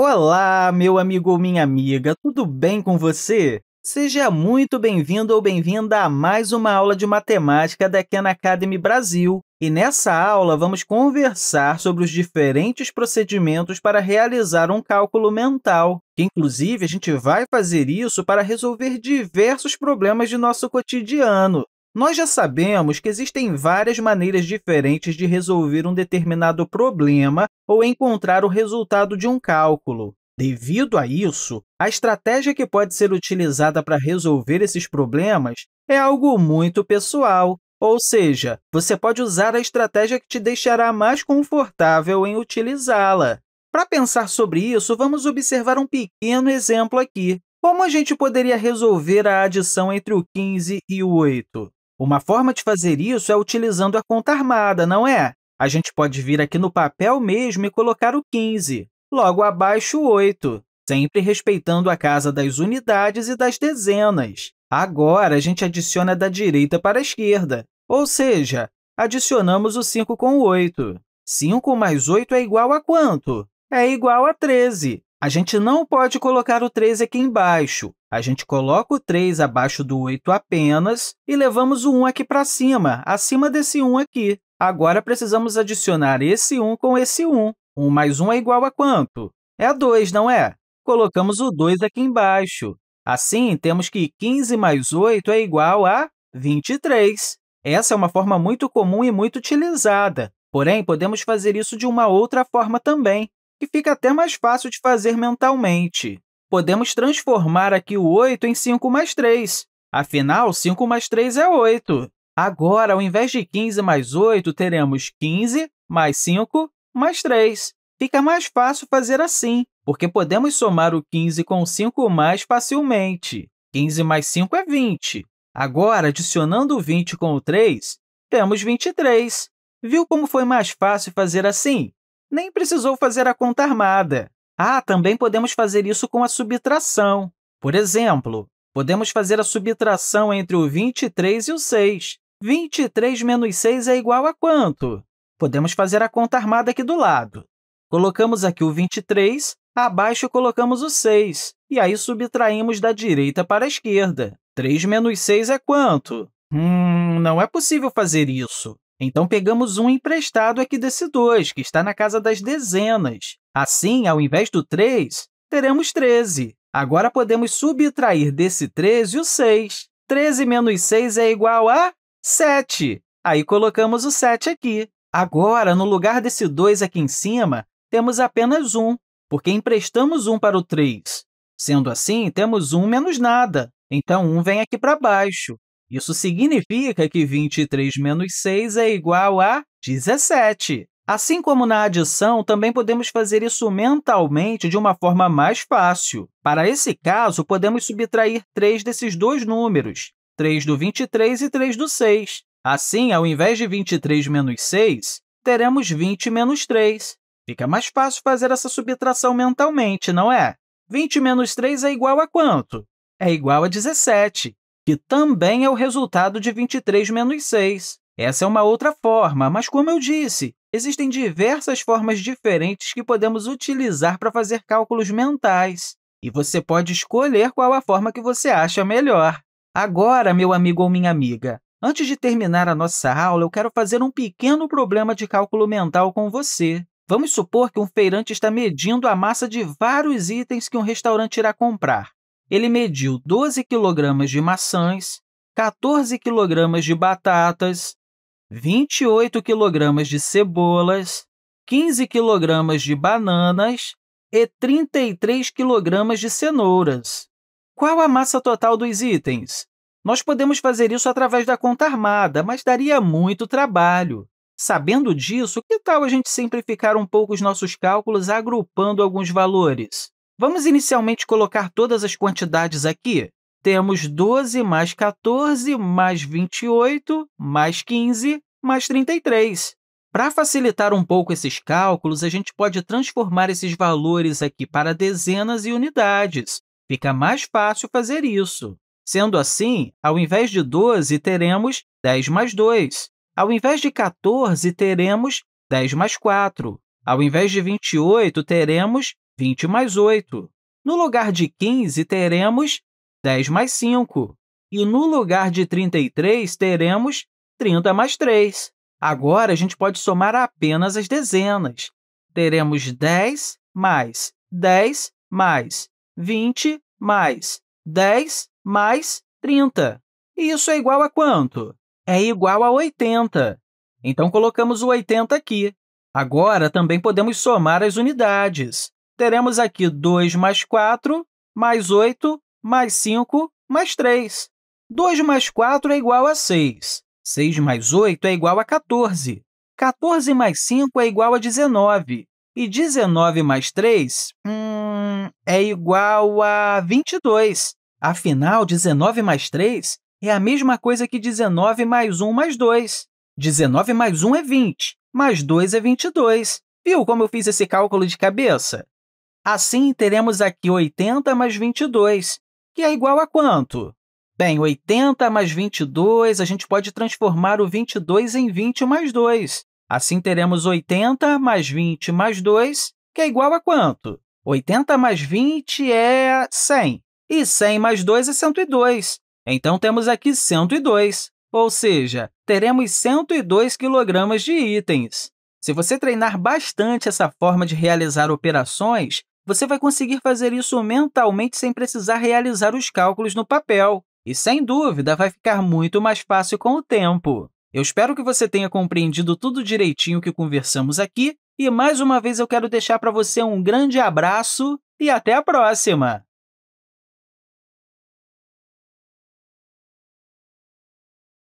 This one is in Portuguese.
Olá, meu amigo ou minha amiga, tudo bem com você? Seja muito bem-vindo ou bem-vinda a mais uma aula de matemática da Khan Academy Brasil. E nessa aula vamos conversar sobre os diferentes procedimentos para realizar um cálculo mental, que inclusive a gente vai fazer isso para resolver diversos problemas de nosso cotidiano. Nós já sabemos que existem várias maneiras diferentes de resolver um determinado problema ou encontrar o resultado de um cálculo. Devido a isso, a estratégia que pode ser utilizada para resolver esses problemas é algo muito pessoal, ou seja, você pode usar a estratégia que te deixará mais confortável em utilizá-la. Para pensar sobre isso, vamos observar um pequeno exemplo aqui. Como a gente poderia resolver a adição entre o 15 e o 8? Uma forma de fazer isso é utilizando a conta armada, não é? A gente pode vir aqui no papel mesmo e colocar o 15, logo abaixo o 8, sempre respeitando a casa das unidades e das dezenas. Agora, a gente adiciona da direita para a esquerda, ou seja, adicionamos o 5 com o 8. 5 mais 8 é igual a quanto? É igual a 13. A gente não pode colocar o 13 aqui embaixo. A gente coloca o 3 abaixo do 8 apenas e levamos o 1 aqui para cima, acima desse 1 aqui. Agora, precisamos adicionar esse 1 com esse 1. 1 mais 1 é igual a quanto? É 2, não é? Colocamos o 2 aqui embaixo. Assim, temos que 15 mais 8 é igual a 23. Essa é uma forma muito comum e muito utilizada. Porém, podemos fazer isso de uma outra forma também que fica até mais fácil de fazer mentalmente. Podemos transformar aqui o 8 em 5 mais 3. Afinal, 5 mais 3 é 8. Agora, ao invés de 15 mais 8, teremos 15 mais 5 mais 3. Fica mais fácil fazer assim, porque podemos somar o 15 com 5 mais facilmente. 15 mais 5 é 20. Agora, adicionando o 20 com o 3, temos 23. Viu como foi mais fácil fazer assim? Nem precisou fazer a conta armada. Ah, também podemos fazer isso com a subtração. Por exemplo, podemos fazer a subtração entre o 23 e o 6. 23 menos 6 é igual a quanto? Podemos fazer a conta armada aqui do lado. Colocamos aqui o 23, abaixo colocamos o 6, e aí subtraímos da direita para a esquerda. 3 menos 6 é quanto? Hum, não é possível fazer isso. Então, pegamos um emprestado aqui desse 2, que está na casa das dezenas. Assim, ao invés do 3, teremos 13. Agora, podemos subtrair desse 13 o 6. 13 menos 6 é igual a 7. Aí, colocamos o 7 aqui. Agora, no lugar desse 2 aqui em cima, temos apenas 1, porque emprestamos 1 para o 3. Sendo assim, temos 1 menos nada, então 1 vem aqui para baixo. Isso significa que 23 menos 6 é igual a 17. Assim como na adição, também podemos fazer isso mentalmente de uma forma mais fácil. Para esse caso, podemos subtrair 3 desses dois números, 3 do 23 e 3 do 6. Assim, ao invés de 23 menos 6, teremos 20 menos 3. Fica mais fácil fazer essa subtração mentalmente, não é? 20 menos 3 é igual a quanto? É igual a 17 que também é o resultado de 23 menos 6. Essa é uma outra forma, mas, como eu disse, existem diversas formas diferentes que podemos utilizar para fazer cálculos mentais, e você pode escolher qual a forma que você acha melhor. Agora, meu amigo ou minha amiga, antes de terminar a nossa aula, eu quero fazer um pequeno problema de cálculo mental com você. Vamos supor que um feirante está medindo a massa de vários itens que um restaurante irá comprar ele mediu 12 quilogramas de maçãs, 14 quilogramas de batatas, 28 quilogramas de cebolas, 15 quilogramas de bananas e 33 quilogramas de cenouras. Qual a massa total dos itens? Nós podemos fazer isso através da conta armada, mas daria muito trabalho. Sabendo disso, que tal a gente simplificar um pouco os nossos cálculos agrupando alguns valores? Vamos inicialmente colocar todas as quantidades aqui. Temos 12 mais 14 mais 28 mais 15 mais 33. Para facilitar um pouco esses cálculos, a gente pode transformar esses valores aqui para dezenas e unidades. Fica mais fácil fazer isso. Sendo assim, ao invés de 12, teremos 10 mais 2. Ao invés de 14, teremos 10 mais 4. Ao invés de 28, teremos 20 mais 8. No lugar de 15, teremos 10 mais 5. E no lugar de 33, teremos 30 mais 3. Agora, a gente pode somar apenas as dezenas. Teremos 10 mais 10 mais 20 mais 10 mais 30. E isso é igual a quanto? É igual a 80. Então, colocamos o 80 aqui. Agora, também podemos somar as unidades. Teremos aqui 2 mais 4, mais 8, mais 5, mais 3. 2 mais 4 é igual a 6. 6 mais 8 é igual a 14. 14 mais 5 é igual a 19. E 19 mais 3 hum, é igual a 22. Afinal, 19 mais 3 é a mesma coisa que 19 mais 1 mais 2. 19 mais 1 é 20, mais 2 é 22. Viu como eu fiz esse cálculo de cabeça? Assim, teremos aqui 80 mais 22, que é igual a quanto? Bem, 80 mais 22, a gente pode transformar o 22 em 20 mais 2. Assim, teremos 80 mais 20 mais 2, que é igual a quanto? 80 mais 20 é 100, e 100 mais 2 é 102. Então, temos aqui 102, ou seja, teremos 102 quilogramas de itens. Se você treinar bastante essa forma de realizar operações, você vai conseguir fazer isso mentalmente sem precisar realizar os cálculos no papel. E, sem dúvida, vai ficar muito mais fácil com o tempo. Eu espero que você tenha compreendido tudo direitinho que conversamos aqui e, mais uma vez, eu quero deixar para você um grande abraço e até a próxima!